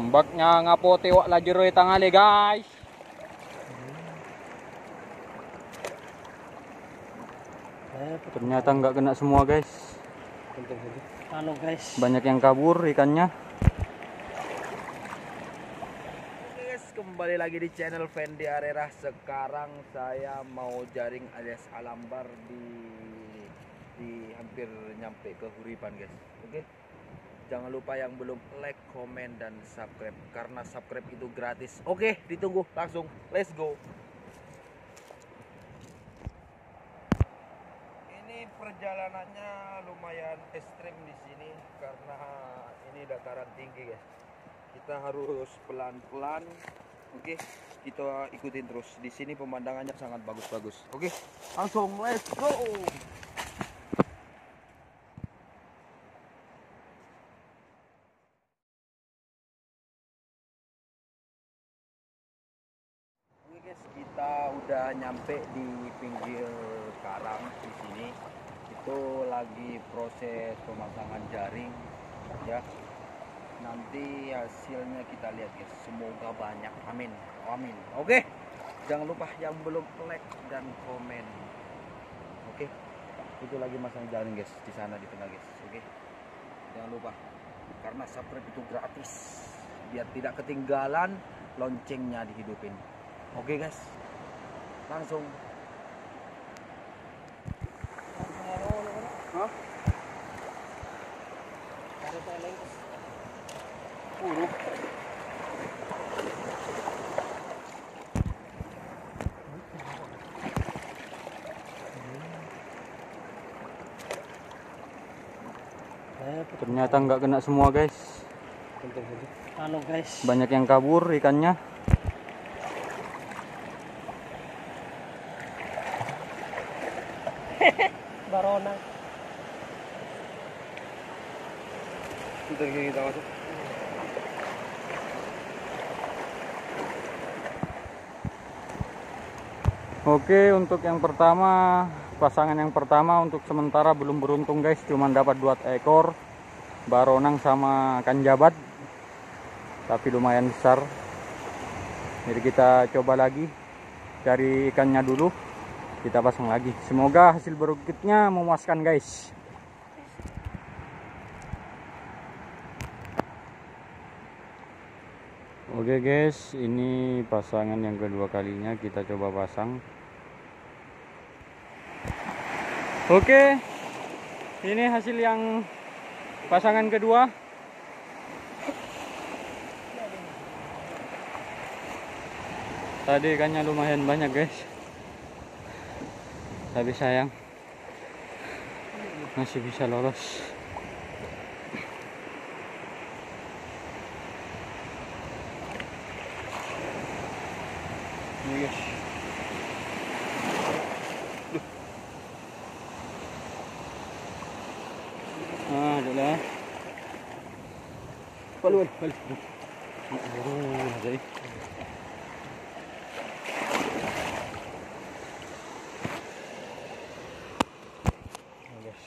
Ombaknya ngapote wak lajeroy tangali guys. Ternyata nggak kena semua guys. Halo guys. Banyak yang kabur ikannya. guys, kembali lagi di channel Fendi Arera. Sekarang saya mau jaring alias alambar di di hampir nyampe ke Huripan guys. Oke. Jangan lupa yang belum like, komen dan subscribe. Karena subscribe itu gratis. Oke, ditunggu langsung. Let's go. Ini perjalanannya lumayan ekstrim di sini karena ini dataran tinggi guys. Kita harus pelan-pelan. Oke kita ikutin terus. Di sini pemandangannya sangat bagus-bagus. Oke langsung. Let's go nyampe di pinggir karang di sini. Itu lagi proses pemasangan jaring ya. Nanti hasilnya kita lihat guys. Semoga banyak. Amin. Amin. Oke? Jangan lupa yang belum like dan komen. Oke? Itu lagi masang jaring guys di sana di tengah guys. Oke? Jangan lupa. Karena subscribe itu gratis. Biar tidak ketinggalan loncengnya dihidupin oke guys langsung Hah? Ternyata nggak kena semua guys. Guys. Banyak yang kabur ikannya. Bentar kita masuk. Oke, untuk yang pertama, pasangan yang pertama untuk sementara belum beruntung guys, cuma dapat dua ekor baronang sama kanjabat. Tapi lumayan besar. Jadi kita coba lagi cari ikannya dulu. Kita pasang lagi. Semoga hasil berukitnya memuaskan guys. Oke guys, ini pasangan yang kedua kalinya kita coba pasang. Oke, ini hasil yang pasangan kedua. Tadi ikannya lumayan banyak guys. Tapi sayang masih bisa lolos. Ini guys. Ah, ada lah. Paluan, paluan. Oh, ada eh. Nah, guys.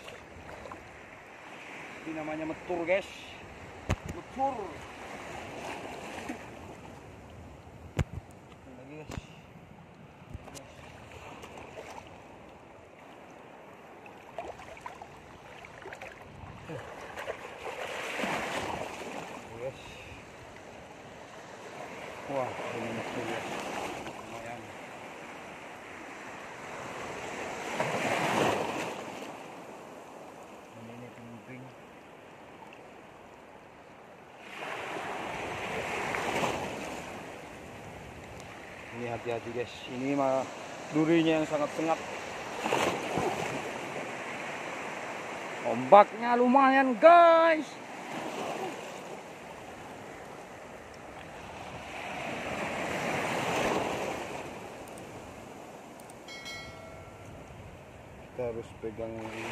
Ini namanya metur guys. Metur. Ini lagi guys. Ini, guys. Wah, ini metur guys. Lumayan. Ini ini penting. Ini hati-hati guys. Ini mah durinya yang sangat sengat. Ombaknya lumayan guys. Kita harus pegang ini.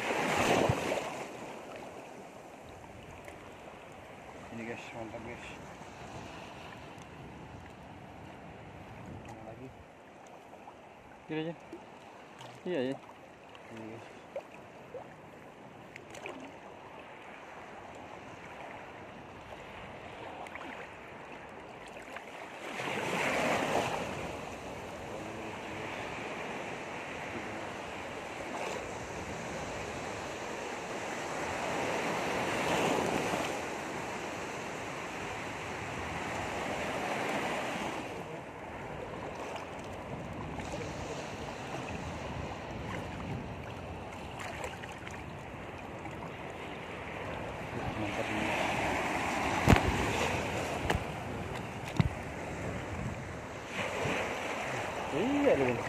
Ini guys, mantap guys. Yang lagi. Kira aja. Iya ya. Ini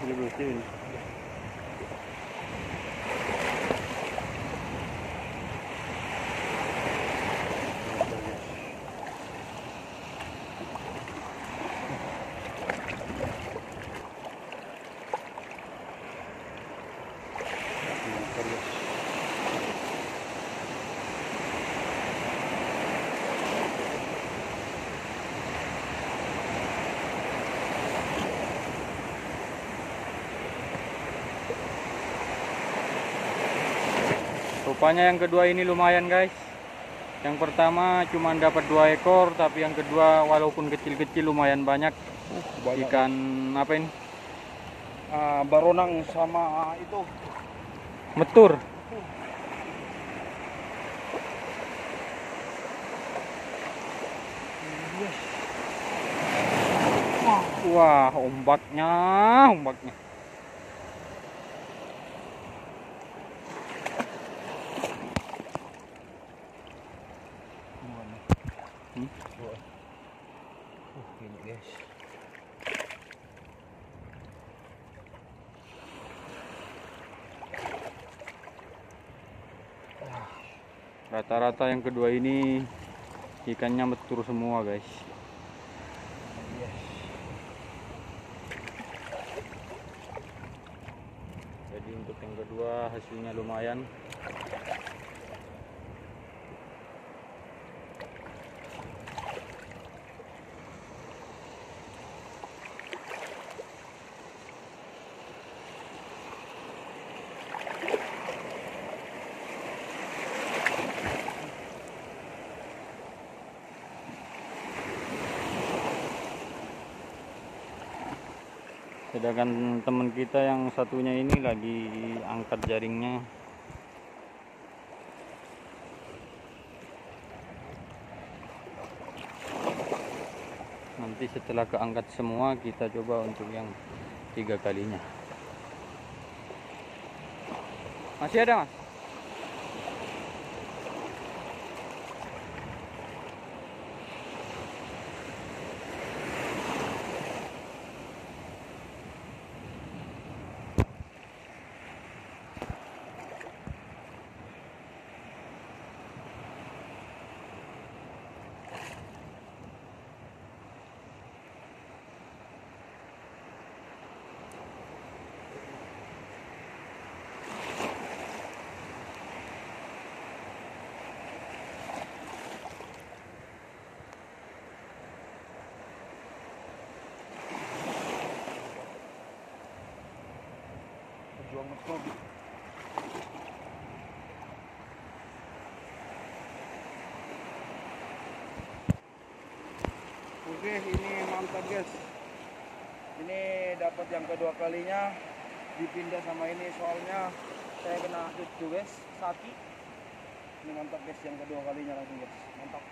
Liverpool Rupanya yang kedua ini lumayan guys. Yang pertama cuma dapat dua ekor, tapi yang kedua walaupun kecil-kecil lumayan banyak. Banyak Ikan apa ini? Ah, baronang sama itu Metur. Wah, ombaknya, ombaknya. Uh. Rata-rata yang kedua ini ikannya metur semua guys. Jadi untuk yang kedua hasilnya lumayan. Sedangkan teman kita yang satunya ini lagi angkat jaringnya. Nanti setelah keangkat semua kita coba untuk yang tiga kalinya. Masih ada mas? Berjuang betul. Oke, ini mantap guys. Ini dapat yang kedua kalinya dipindah sama ini soalnya saya kena itu guys, saki. Ini mantap guys yang kedua kalinya langsung guys. Mantap.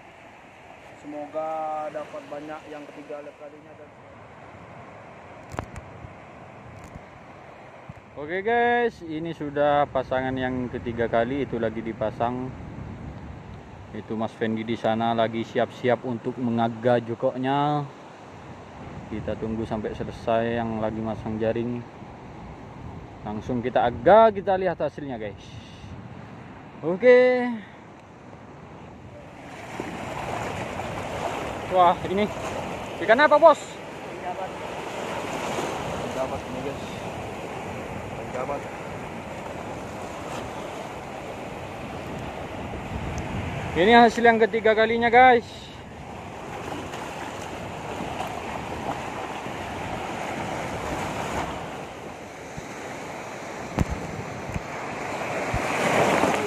Semoga dapat banyak yang ketiga kalinya dan Oke guys, ini sudah pasangan yang ketiga kali itu lagi dipasang. Itu Mas Fendi di sana lagi siap-siap untuk mengaga jokoknya. Kita tunggu sampai selesai yang lagi masang jaring. Langsung kita agak kita lihat hasilnya guys. Oke. Wah, ini ikan apa, Bos? dapat ini guys. Ini hasil yang ketiga kalinya, guys.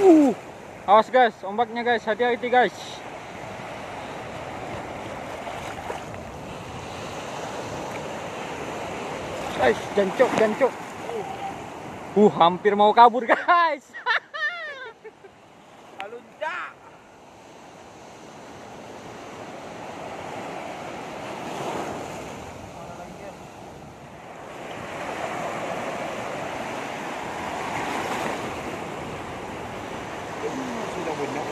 Uh, awas guys, ombaknya guys, hati-hati guys. Guys, jancok, jancok. Uh, hampir mau kabur guys. Alunja. Mana lagi guys? Sudah banyak.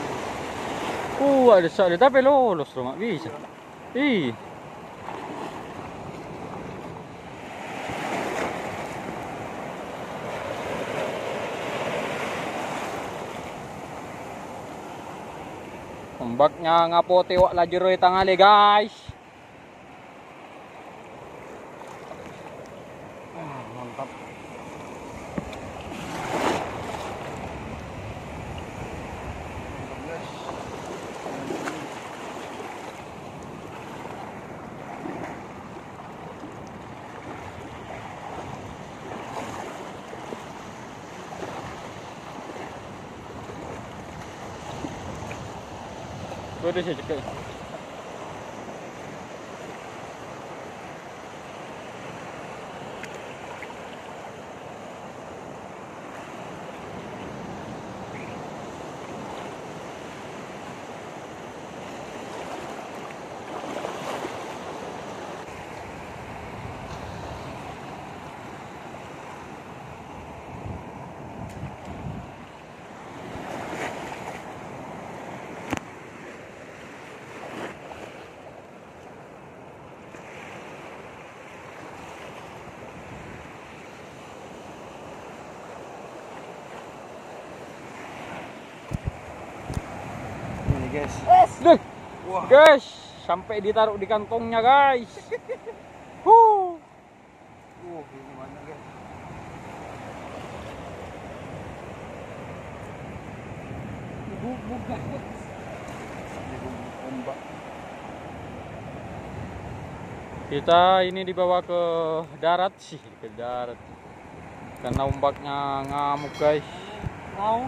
Uh, ada ada tapi lolos nggak bisa. Ih. Ombaknya ngapo tewak la jero tangali guys. 说这些就更好。Guys. Deh, Wah. guys, sampai ditaruh di kantongnya guys. Huh. Uh, ini banyak guys. Ombak. Kita ini dibawa ke darat sih, ke darat. Karena ombaknya ngamuk guys. Mau.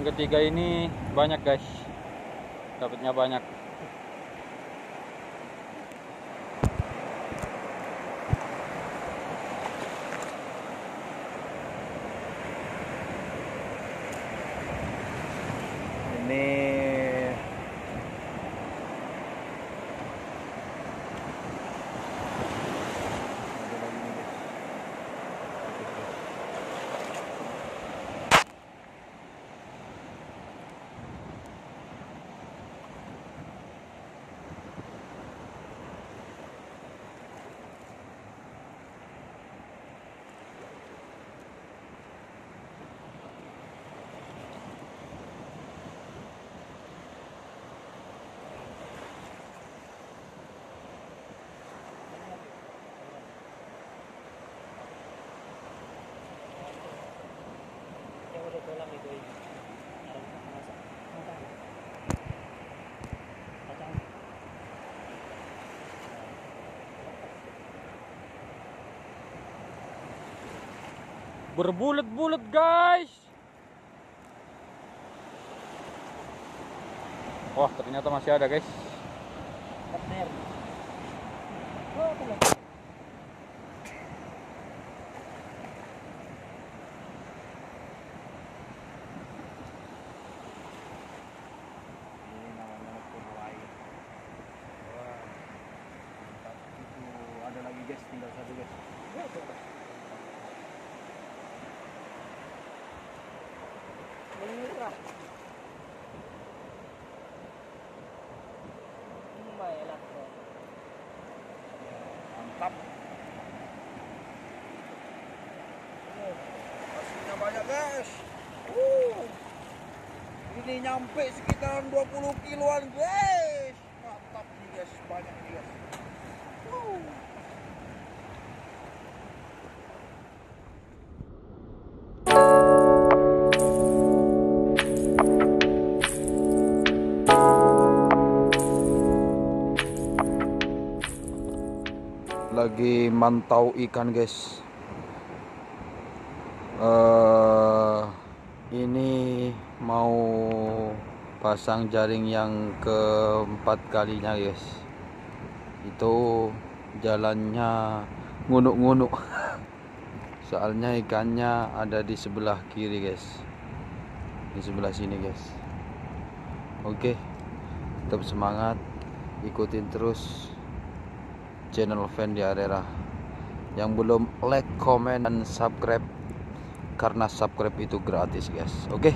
Yang ketiga ini banyak guys. Dapatnya banyak. Berbulat-bulat guys. Wah, ternyata masih ada guys. Partner. Oh, apa lagi? Ini namanya telur air. Wah, mantap. Itu ada lagi guys, tinggal satu guys. Merah. Lumayan. Mantap. Hasilnya banyak guys. Ini nyampe sekitar 20 kiloan guys. Mantau ikan guys. Eh ini mau pasang jaring yang keempat kalinya guys. Itu jalannya ngunuk-ngunuk. Soalnya ikannya ada di sebelah kiri guys. Di sebelah sini guys. Oke tetap semangat. Ikutin terus channel Fendi Arera yang belum like, comment, dan subscribe. Karena subscribe itu gratis guys. Oke?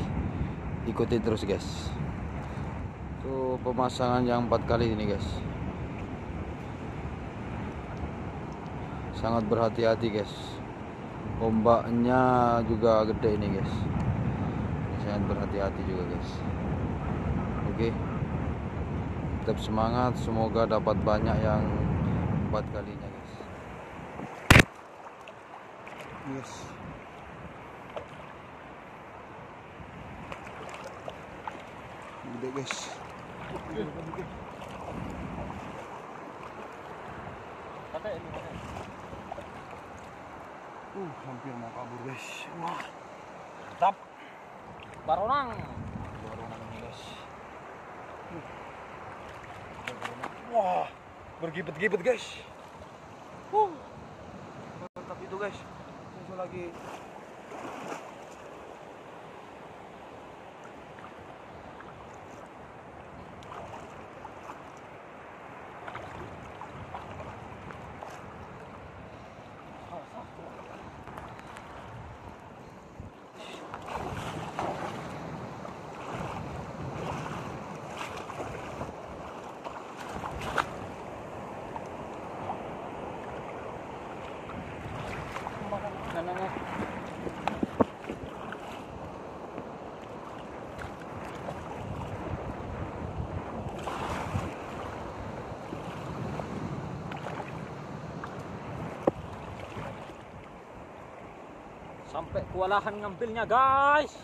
Ikutin terus guys. Tuh pemasangan yang empat kali ini guys. Sangat berhati-hati guys. Ombaknya juga gede ini guys. Sangat berhati-hati juga guys. Oke? Tetap semangat. Semoga dapat banyak yang empat kalinya guys yes. Gede guys. Uh hampir mau kabur guys. Wah. Mantap. Baronang. baru ini guys. Wah bergibet-gibet guys. Uh mantap itu guys musuh lagi Sampai kewalahan ngambilnya guys.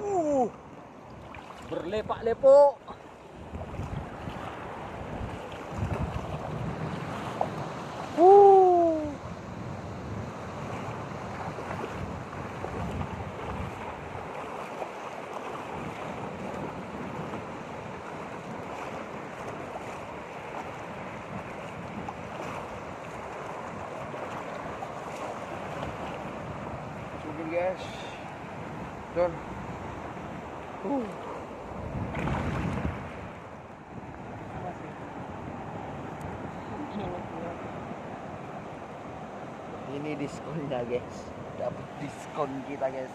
Uh, berlepak-lepok. Uh. Mungkin guys. Don. Uh. Ini diskonnya guys. Dapat diskon kita guys.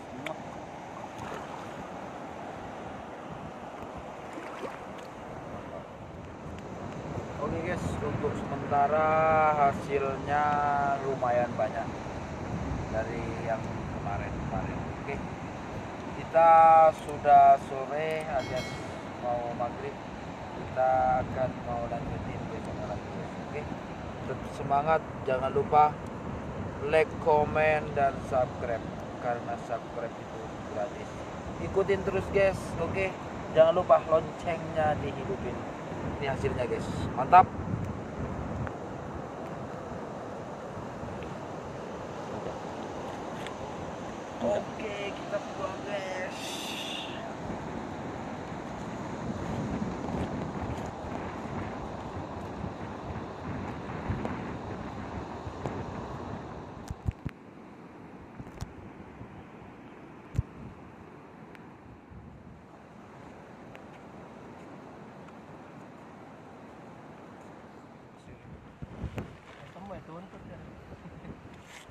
Oke guys, untuk sementara hasilnya lumayan banyak dari yang kemarin-kemarin. Oke. Kita sudah sore alias mau maghrib. Kita akan mau lanjutin besok lagi. Oke. Tetap semangat, jangan lupa like, comment dan subscribe karena subscribe itu gratis. Ikutin terus guys, oke. Jangan lupa loncengnya dihidupin. Ini hasilnya guys, mantap. Oke, kita buang guys.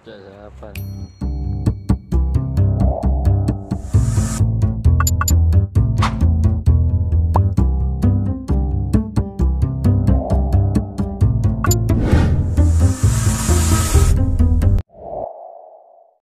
Kamu itu untuk ya. Siapa?